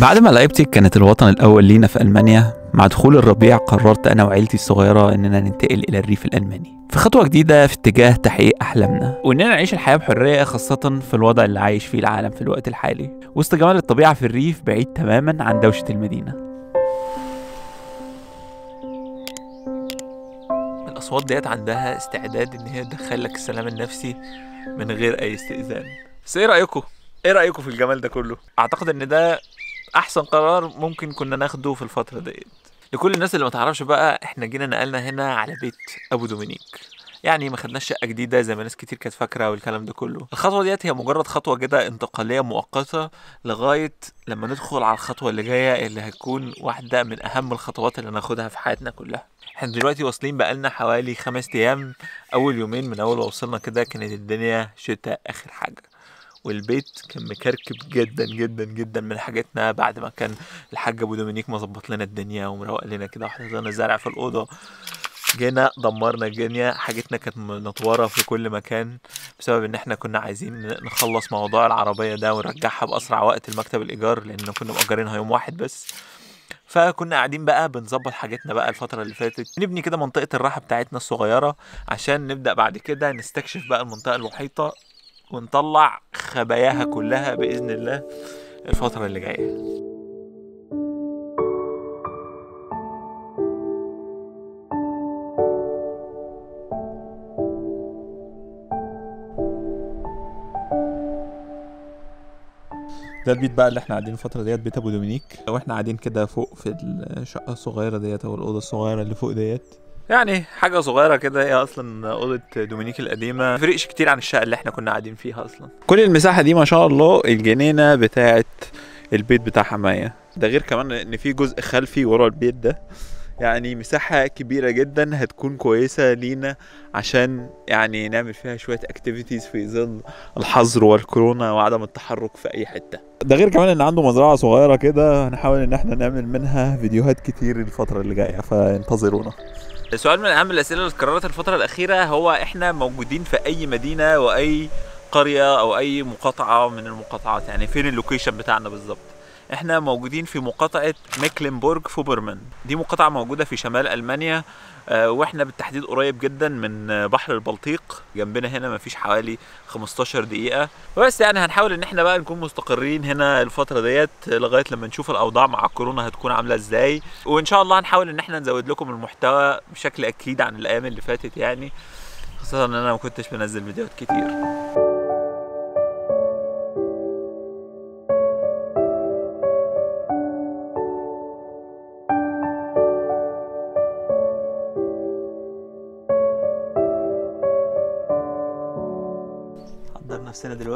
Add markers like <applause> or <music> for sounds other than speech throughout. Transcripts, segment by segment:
بعد ما لايبتيك كانت الوطن الأول لينا في ألمانيا مع دخول الربيع قررت أنا وعيلتي الصغيرة إننا ننتقل إلى الريف الألماني. في خطوة جديدة في اتجاه تحقيق أحلامنا وإننا نعيش الحياة بحرية خاصة في الوضع اللي عايش فيه العالم في الوقت الحالي. وسط جمال الطبيعة في الريف بعيد تماما عن دوشة المدينة. الأصوات ديت عندها استعداد إن هي تدخلك السلام النفسي من غير أي استئذان. بس إيه رأيكم؟ إيه رأيكم في الجمال ده كله؟ أعتقد إن ده أحسن قرار ممكن كنا ناخده في الفترة ديت. لكل الناس اللي ما تعرفش بقى إحنا جينا نقلنا هنا على بيت أبو دومينيك. يعني ما خدناش شقة جديدة زي ما ناس كتير كانت فاكرة والكلام ده كله. الخطوة ديت هي مجرد خطوة كده انتقالية مؤقتة لغاية لما ندخل على الخطوة اللي جاية اللي هتكون واحدة من أهم الخطوات اللي ناخدها في حياتنا كلها. إحنا دلوقتي واصلين بقالنا حوالي خمس أيام. أول يومين من أول ما وصلنا كده كانت الدنيا شتاء آخر حاجة والبيت كان مكركب جدا جدا جدا من حاجاتنا. بعد ما كان الحاج أبو دومينيك مظبط لنا الدنيا ومروق لنا كده وحاطط لنا زرع في الأوضة جينا دمرنا الدنيا. حاجتنا كانت منطوره في كل مكان بسبب إن إحنا كنا عايزين نخلص موضوع العربية ده ونرجعها بأسرع وقت لمكتب الإيجار لأن كنا مأجرينها يوم واحد بس. فكنا قاعدين بقى بنظبط حاجتنا بقى الفترة اللي فاتت. نبني كده منطقة الراحة بتاعتنا الصغيرة عشان نبدأ بعد كده نستكشف بقى المنطقة المحيطة ونطلع خباياها كلها بإذن الله الفترة اللي جاية. ده البيت بقى اللي إحنا قاعدين الفترة ديت بيت أبو دومينيك. وإحنا قاعدين كده فوق في الشقة الصغيرة ديت أو الأوضة الصغيرة اللي فوق ديت. يعني حاجة صغيرة كده هي أصلا أوضة دومينيك القديمة. ما فرقش كتير عن الشقة اللي إحنا كنا قاعدين فيها أصلا. كل المساحة دي ما شاء الله الجنينة بتاعت البيت بتاع حماية ده غير كمان إن في جزء خلفي ورا البيت ده. يعني مساحة كبيرة جدا هتكون كويسة لينا عشان يعني نعمل فيها شوية activities في ظل الحظر والكورونا وعدم التحرك في أي حتة. ده غير كمان إن عنده مزرعة صغيرة كده هنحاول إن إحنا نعمل منها فيديوهات كتير الفترة اللي جاية فانتظرونا. سؤال من أهم الأسئلة اللي اتكررت الفترة الأخيرة هو إحنا موجودين في أي مدينة وأي قرية أو أي مقاطعة من المقاطعات؟ يعني فين ال location بتاعنا بالظبط؟ إحنا موجودين في مقاطعة ميكلنبورج فوربومرن دي مقاطعة موجودة في شمال ألمانيا آه، وإحنا بالتحديد قريب جدا من بحر البلطيق. جنبنا هنا مفيش حوالي 15 دقيقة. بس يعني هنحاول إن إحنا بقى نكون مستقرين هنا الفترة ديت لغاية لما نشوف الأوضاع مع الكورونا هتكون عاملة إزاي. وإن شاء الله هنحاول إن إحنا نزود لكم المحتوى بشكل أكيد عن الأيام اللي فاتت يعني خاصة إن أنا ما كنتش بنزل فيديوهات كتير.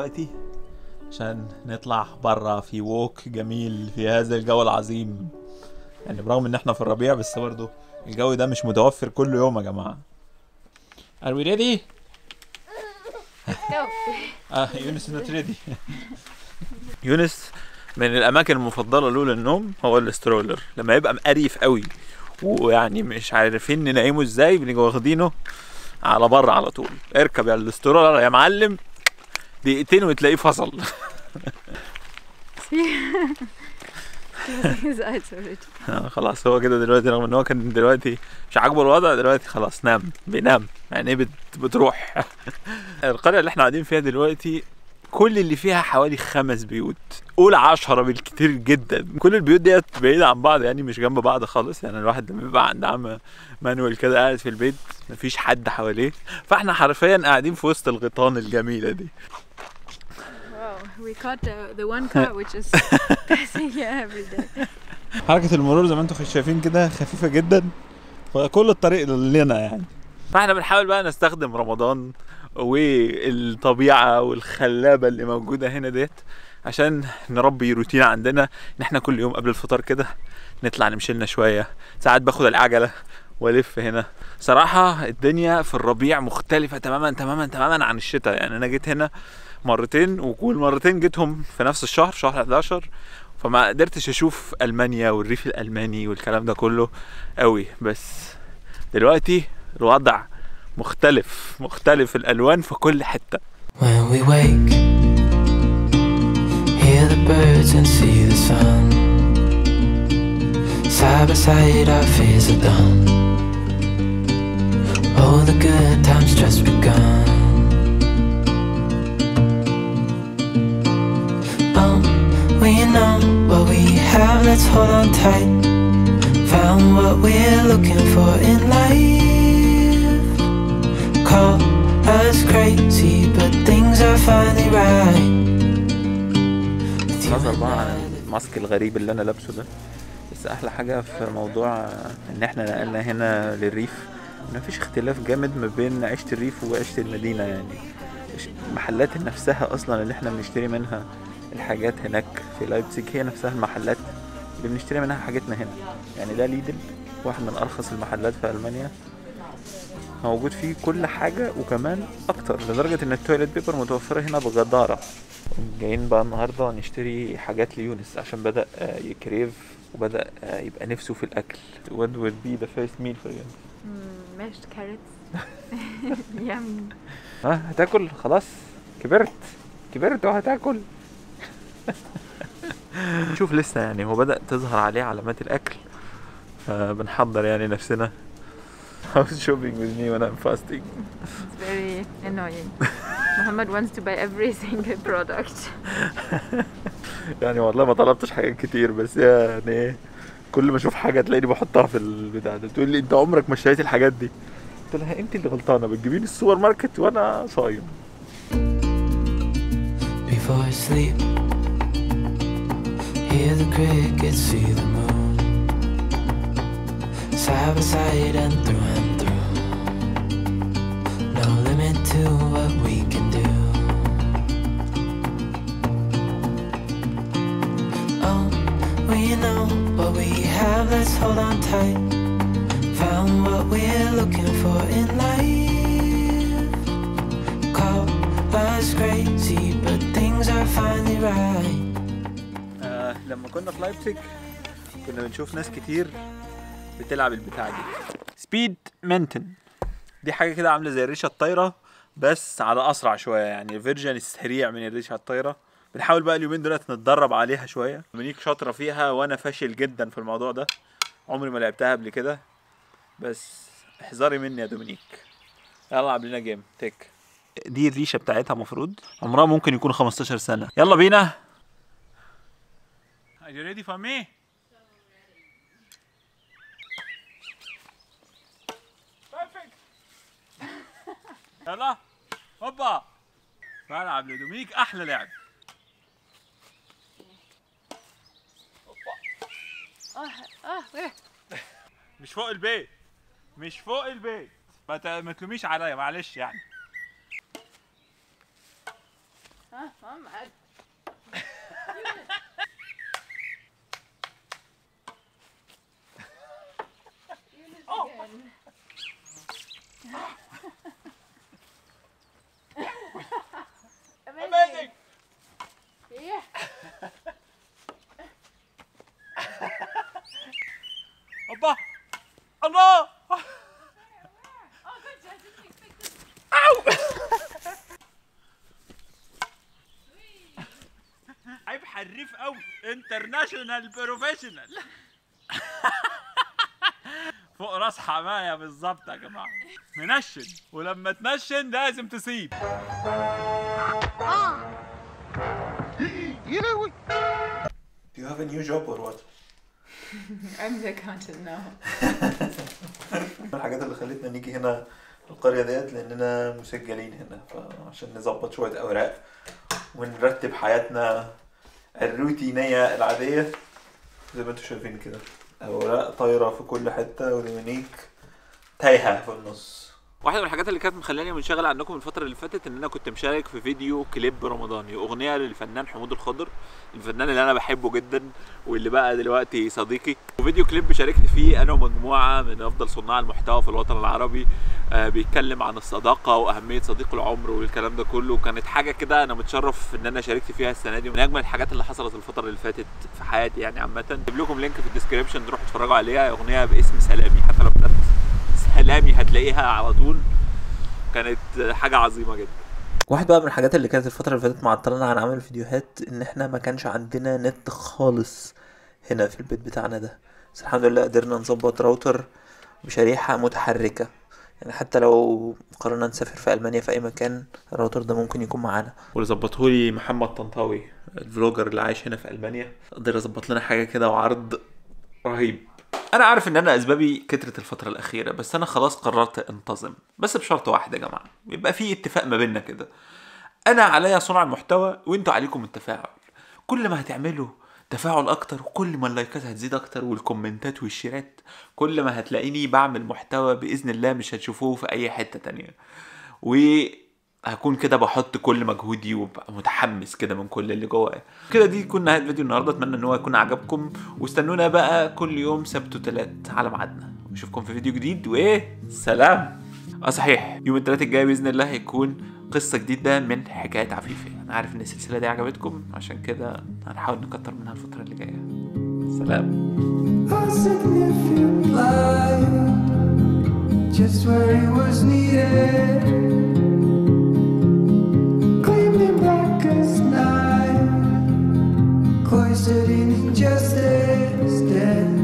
دلوقتي؟ عشان نطلع برا في walk جميل في هذا الجو العظيم. يعني برغم إن إحنا في الربيع بس برضه الجو ده مش متوفر كل يوم يا جماعة. Are we ready? <laughs> آه يونس not ready. <laughs> يونس من الأماكن المفضلة له للنوم هو ال stroller لما يبقى مقريف قوي ويعني مش عارفين ننيمه إزاي بنيجي واخدينه على بره على طول. اركب يا الاسترولر يا معلم. دقيقتين وتلاقيه فصل. <laughs> آه، خلاص هو كده دلوقتي رغم إن هو كان دلوقتي مش عاجبه الوضع دلوقتي خلاص نام بينام. يعني إيه بت بتروح؟ <laughs> القرية اللي إحنا قاعدين فيها دلوقتي كل اللي فيها حوالي خمس بيوت. قول عشرة بالكتير جدا. كل البيوت ديت بعيدة عن بعض يعني مش جنب بعض خالص. يعني الواحد لما بيبقى عند عم مانويل كده قاعد في البيت مفيش حد حواليه. فإحنا حرفيا قاعدين في وسط الغيطان الجميلة دي. <laughs> we caught the, the one <laughs> car which is <laughs> passing here every day. حركة المرور زي ما أنتم شايفين كده خفيفة جدا. فكل الطريق لنا يعني. فاحنا بنحاول بقى نستخدم رمضان والطبيعة والخلابة اللي موجودة هنا ديت عشان نربي روتين عندنا. إن إحنا كل يوم قبل الفطار كده نطلع نمشي لنا شوية. ساعات باخد العجلة والف هنا. صراحة الدنيا في الربيع مختلفة تماما تماما تماما عن الشتاء. يعني أنا جيت هنا مرتين وكل مرتين جيتهم في نفس الشهر شهر 11 فما قدرتش أشوف ألمانيا والريف الألماني والكلام ده كله قوي. بس دلوقتي الوضع مختلف مختلف الألوان في كل حتة. When we wake, hear the birds and see the sun. Side by side, our fears are done. Oh, the good times just begun. Oh, we know what we have, let's hold on tight. Found what we're looking for in life. Call us crazy, but things are finally right. With you نظر and بقى I, عن الماسك الغريب اللي انا لابسه ده بس أحلى حاجة في موضوع إن إحنا نقلنا هنا للريف ان مفيش اختلاف جامد ما بين عيشة الريف وعيشة المدينة يعني. المحلات نفسها أصلا اللي إحنا بنشتري منها الحاجات هناك في لايبزيج هي نفسها المحلات اللي بنشتري منها حاجتنا هنا. يعني ده ليدل واحد من أرخص المحلات في ألمانيا. موجود فيه كل حاجة وكمان أكتر لدرجة إن ال toilet paper متوفرة هنا بجدارة جايين بقى النهاردة نشتري حاجات ليونس عشان بدأ ي crave وبدأ آه، يبقى نفسه في الأكل What would be the first meal for you? Mm, mashed carrots. Yummy. ها هتاكل خلاص كبرت كبرت وهتاكل نشوف لسه يعني هو بدأ تظهر عليه علامات الأكل فبنحضر يعني نفسنا How's shopping with me when I'm fasting? It's very annoying. Muhammad wants to buy every single product. يعني والله ما طلبتش حاجات كتير بس يعني إيه كل ما أشوف حاجة تلاقيني بحطها في البتاع ده تقول لي أنت عمرك ما اشتريت الحاجات دي قلت لها أنت اللي غلطانة بتجيبيني السوبر ماركت وأنا صايم before sleep. Hear the crickets, see the moon. Side by side and through and tight. Found what we're looking for in life. Call us crazy, but things are finally right. آه لما كنا في لايبزيج كنا بنشوف ناس كتير بتلعب البتاع دي speedminton دي حاجة كده عاملة زي الريشة الطايرة بس على أسرع شوية يعني ال version السريع من الريشة الطايرة بنحاول بقى اليومين دولت نتدرب عليها شوية دومينيك شاطرة فيها وأنا فاشل جدا في الموضوع ده عمري ما لعبتها قبل كده بس احذري مني يا دومينيك. يلا العب لنا game تك دي الريشة بتاعتها مفروض. عمرها ممكن يكون 15 سنة. يلا بينا. Are you ready for me? Perfect. <laughs> يلا هوبا. بلعب لدومينيك أحلى لعب. Oh, oh, where? مش فوق البيت. مش فوق البيت. ما تلوميش عليا معلش يعني. Huh, Muhammad? Eunice حريف قوي international professional فوق راس حماية بالظبط يا جماعة. منشن. ولما تنشن لازم تسيب Do you have a new job or what? <laughs> I'm the accountant now. <laughs> من الحاجات اللي خلتنا نيجي هنا القرية ديت لأننا مسجلين هنا فعشان نظبط شوية أوراق ونرتب حياتنا الروتينية العادية زي ما أنتوا شايفين كده. أوراق طايرة في كل حتة ودومينيك تايهة في النص. واحدة من الحاجات اللي كانت مخلاني منشغل عنكم الفترة اللي فاتت إن أنا كنت مشارك في فيديو كليب رمضاني أغنية للفنان حمود الخضر الفنان اللي أنا بحبه جدا واللي بقى دلوقتي صديقي. وفيديو كليب شاركت فيه أنا ومجموعة من أفضل صناع المحتوى في الوطن العربي آه بيتكلم عن الصداقة وأهمية صديق العمر والكلام ده كله. كانت حاجة كده أنا متشرف إن أنا شاركت فيها السنة دي من أجمل الحاجات اللي حصلت الفترة اللي فاتت في حياتي يعني عامة. هجيب لكم link في ال description تروحوا تتفرجوا عليها. أغنية باسم سلامي حتى لو سلامي هتلاقيها على طول. كانت حاجة عظيمة جدا. واحد بقى من الحاجات اللي كانت الفترة اللي فاتت معطلنا عن عمل فيديوهات إن إحنا ما كانش عندنا نت خالص هنا في البيت بتاعنا ده. بس الحمد لله قدرنا نظبط راوتر بشريحة متحركة. يعني حتى لو قررنا نسافر في ألمانيا في أي مكان الراوتر ده ممكن يكون معانا. واللي ظبطهولي محمد طنطاوي ال vlogger اللي عايش هنا في ألمانيا. قدر يظبط لنا حاجة كده وعرض رهيب. أنا عارف إن أنا أسبابي كترت الفترة الأخيرة بس أنا خلاص قررت أنتظم. بس بشرط واحد يا جماعة يبقى في اتفاق ما بيننا كده. أنا عليا صنع المحتوى وأنتوا عليكم التفاعل. كل ما هتعملوا تفاعل أكتر وكل ما اللايكات هتزيد أكتر والكومنتات والشيرات كل ما هتلاقيني بعمل محتوى بإذن الله مش هتشوفوه في أي حتة تانية. وهكون كده بحط كل مجهودي وببقى متحمس كده من كل اللي جوايا. كده دي تكون نهاية فيديو النهارده. أتمنى إن هو يكون عجبكم. واستنونا بقى كل يوم سبت وتلات على ميعادنا. ونشوفكم في فيديو جديد وايه سلام آه صحيح. يوم التلات الجاي بإذن الله هيكون قصة جديدة من حكايات عفيفة. أنا عارف إن السلسلة دي عجبتكم. عشان كده هنحاول نكتر منها الفترة اللي جاية. سلام. Just where it was needed. I in injustice dead.